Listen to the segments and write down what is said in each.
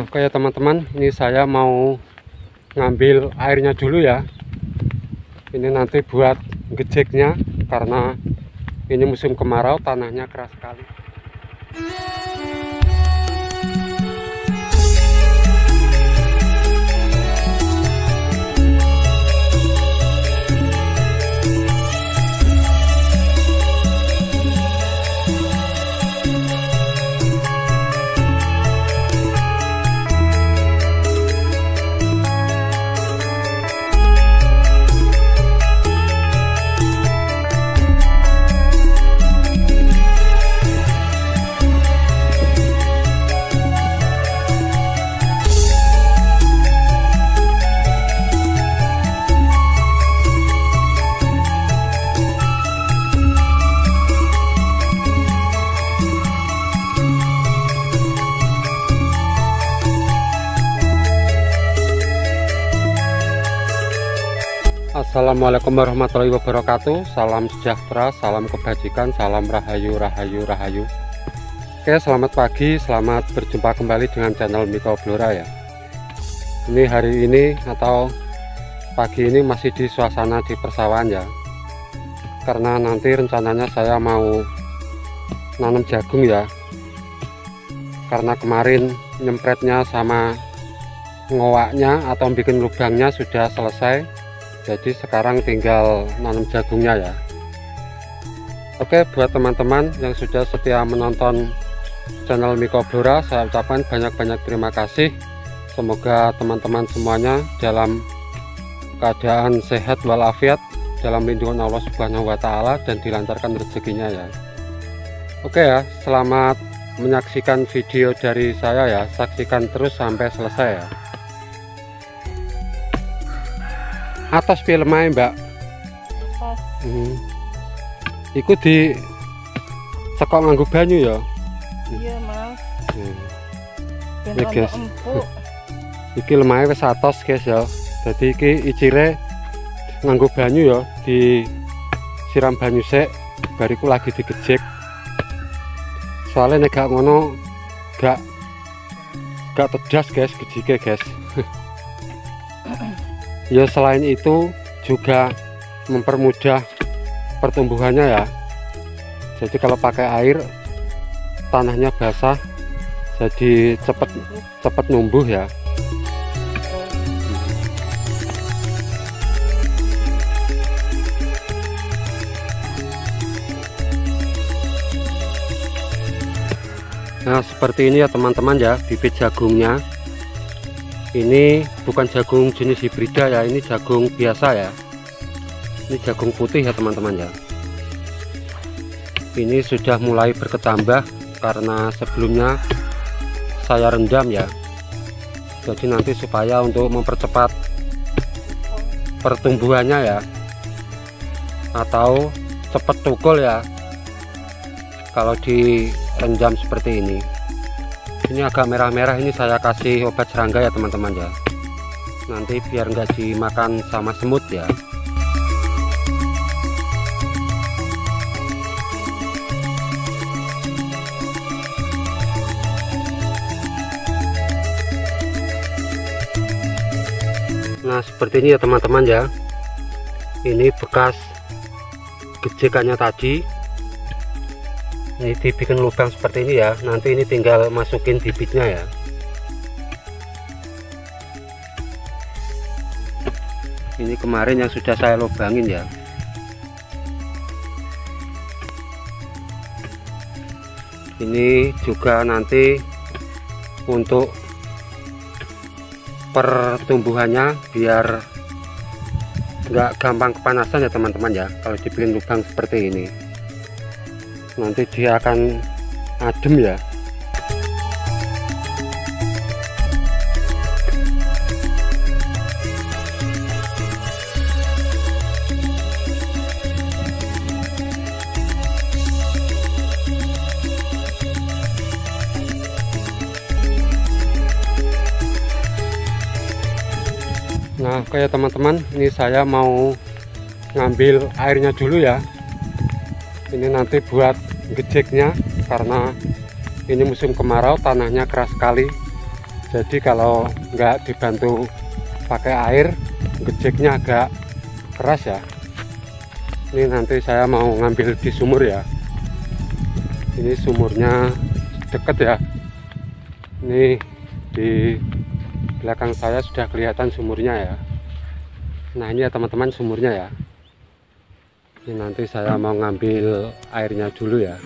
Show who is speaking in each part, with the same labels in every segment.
Speaker 1: Oke ya teman-teman, ini saya mau ngambil airnya dulu ya. Ini nanti buat gejeknya karena ini musim kemarau, tanahnya keras sekali. Assalamualaikum warahmatullahi wabarakatuh. Salam sejahtera, salam kebajikan, salam rahayu, rahayu, rahayu. Oke selamat pagi, selamat berjumpa kembali dengan channel Miko Blora ya. Ini hari ini atau pagi ini masih di suasana di persawahan ya. Karena nanti rencananya saya mau nanam jagung ya. Karena kemarin nyempretnya sama ngowaknya atau bikin lubangnya sudah selesai jadi sekarang tinggal nanam jagungnya ya. Oke buat teman-teman yang sudah setia menonton channel Miko Blora saya ucapkan banyak-banyak terima kasih. Semoga teman-teman semuanya dalam keadaan sehat walafiat dalam lindungan Allah Subhanahu wa taala dan dilancarkan rezekinya ya. Oke ya selamat menyaksikan video dari saya ya. Saksikan terus sampai selesai ya atas filmnya mbak.
Speaker 2: Pas
Speaker 1: hmm. Iku di sekok nganggo banyu ya?
Speaker 2: Iya mas.
Speaker 1: Hmm.
Speaker 2: ben
Speaker 1: guys. iki lemahnya wis atos guys ya. Jadi iki icire nganggo banyu ya disiram banyu sik. Bariku lagi digejek. Soalnya nek gak ngono gak gak tedas guys gejike guys ya selain itu juga mempermudah pertumbuhannya ya. Jadi kalau pakai air tanahnya basah jadi cepet cepet numbuh ya. Nah seperti ini ya teman-teman ya bibit jagungnya ini bukan jagung jenis hibrida ya ini jagung biasa ya. Ini jagung putih ya teman-teman ya. Ini sudah mulai berketambah karena sebelumnya saya rendam ya. Jadi nanti supaya untuk mempercepat pertumbuhannya ya atau cepat tukul ya kalau direndam seperti ini ini agak merah-merah. Ini saya kasih obat serangga ya teman-teman ya. Nanti biar nggak dimakan sama semut ya. Nah seperti ini ya teman-teman ya. Ini bekas gejekannya tadi ini dibikin lubang seperti ini ya. Nanti ini tinggal masukin bibitnya ya. Ini kemarin yang sudah saya lubangin ya. Ini juga nanti untuk pertumbuhannya biar nggak gampang kepanasan ya teman-teman ya kalau dibikin lubang seperti ini nanti dia akan adem ya Nah, kayak teman-teman, ini saya mau ngambil airnya dulu ya. Ini nanti buat gejeknya karena ini musim kemarau, tanahnya keras sekali. jadi kalau nggak dibantu pakai air gejeknya agak keras ya. Ini nanti saya mau ngambil di sumur ya. Ini sumurnya deket ya. Ini di belakang saya sudah kelihatan sumurnya ya. Nah ini ya teman-teman sumurnya ya nanti saya mau ngambil airnya dulu ya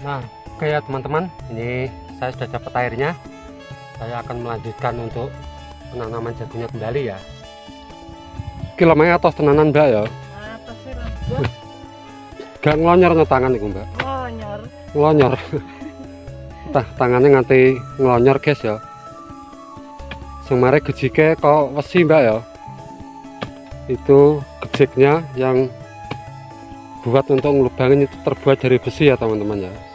Speaker 1: Nah, oke ya teman-teman, ini saya sudah dapat airnya. Saya akan melanjutkan untuk penanaman jagungnya kembali ya. Kilomanya atau tenanan mbak ya?
Speaker 2: Sih? Wah,
Speaker 1: Gak ngelonyor nge tangan itu mbak.
Speaker 2: Ngelonyor.
Speaker 1: Ngelonyor. Tah, tangannya nganti ngelonyor guys ya. Semare gejike kok wesi mbak ya. Itu gejiknya yang buat untuk ngelubangin itu terbuat dari besi ya teman-teman ya.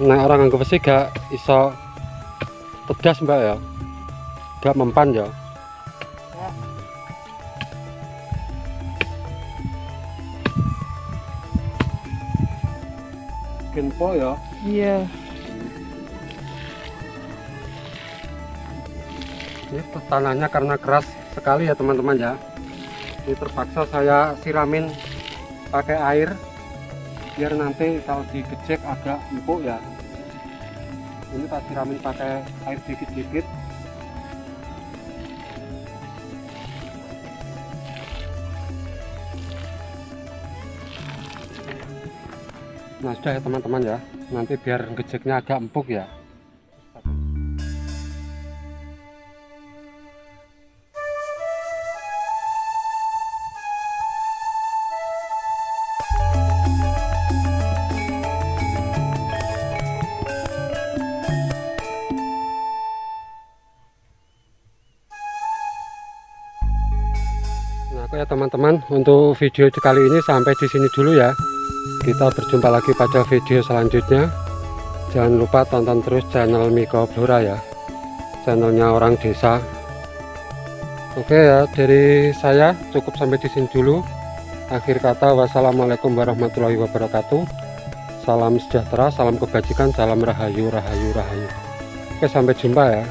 Speaker 1: Nah orang anggap besi gak iso tedas mbak ya. Gak mempan ya. Genpo ya.
Speaker 2: Iya.
Speaker 1: ini tanahnya karena keras sekali ya teman-teman ya. Ini terpaksa saya siramin pakai air biar nanti kalau digejek agak empuk ya. Ini tak siramin pakai air dikit-dikit. Nah sudah ya teman-teman ya. Nanti biar gejeknya agak empuk ya oke ya teman-teman, untuk video kali ini sampai di sini dulu ya. Kita berjumpa lagi pada video selanjutnya. Jangan lupa tonton terus channel Miko Blora ya. Channelnya orang desa. Oke ya, dari saya cukup sampai di sini dulu. Akhir kata, wassalamualaikum warahmatullahi wabarakatuh. Salam sejahtera, salam kebajikan, salam rahayu, rahayu, rahayu. Oke, sampai jumpa ya.